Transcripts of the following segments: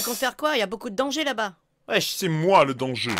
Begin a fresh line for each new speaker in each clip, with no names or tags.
tu comptes quoi? Il y a beaucoup de danger là-bas.
Wesh, c'est moi le danger.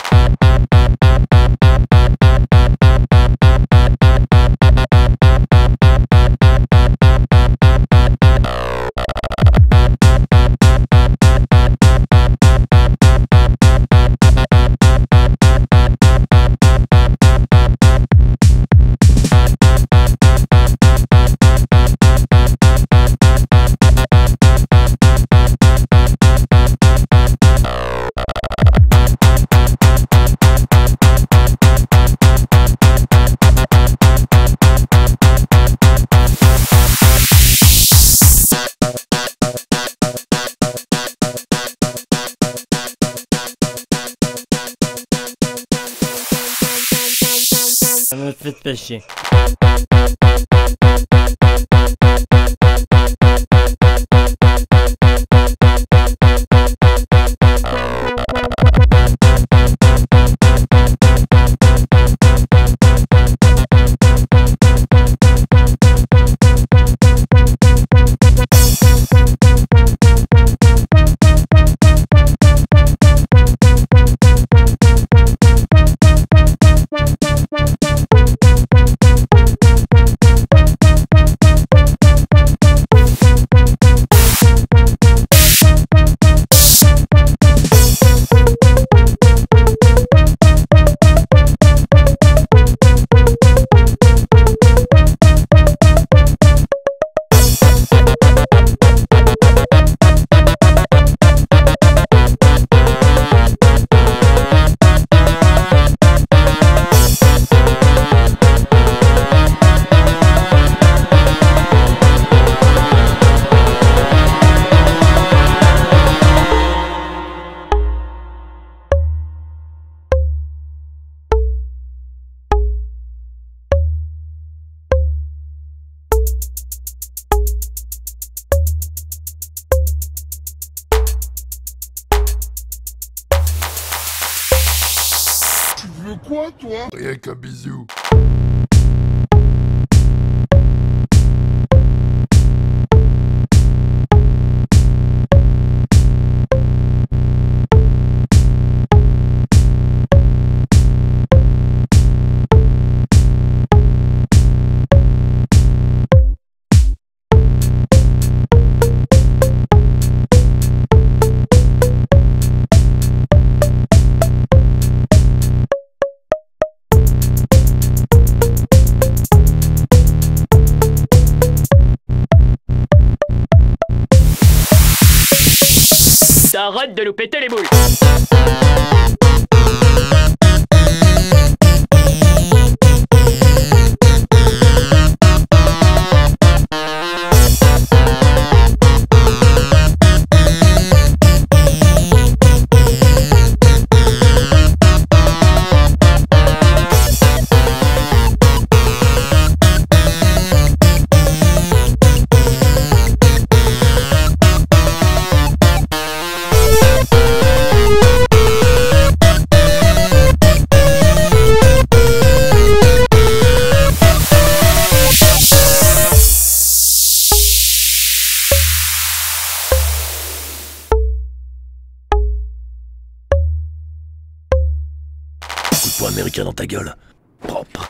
Ça me
quoi, toi? Rien qu'un bisou.
Arrête de nous péter les boules
Américain dans ta gueule. Propre.